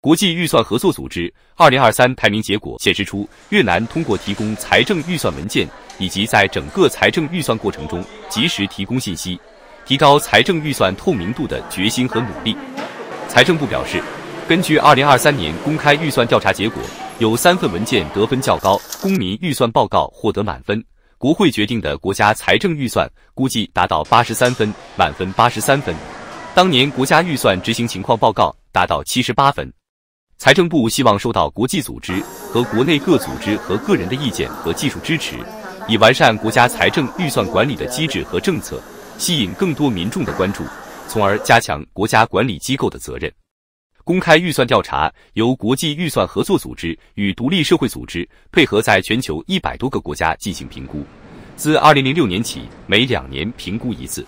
国际预算合作组织二零二三排名结果显示出，越南通过提供财政预算文件，以及在整个财政预算过程中及时提供信息，提高财政预算透明度的决心和努力。财政部表示，根据二零二三年公开预算调查结果，有三份文件得分较高，公民预算报告获得满分，国会决定的国家财政预算估计达到八十三分，满分八十三分。当年国家预算执行情况报告达到七十八分。财政部希望受到国际组织和国内各组织和个人的意见和技术支持，以完善国家财政预算管理的机制和政策，吸引更多民众的关注，从而加强国家管理机构的责任。公开预算调查由国际预算合作组织与独立社会组织配合，在全球一百多个国家进行评估，自二零零六年起，每两年评估一次。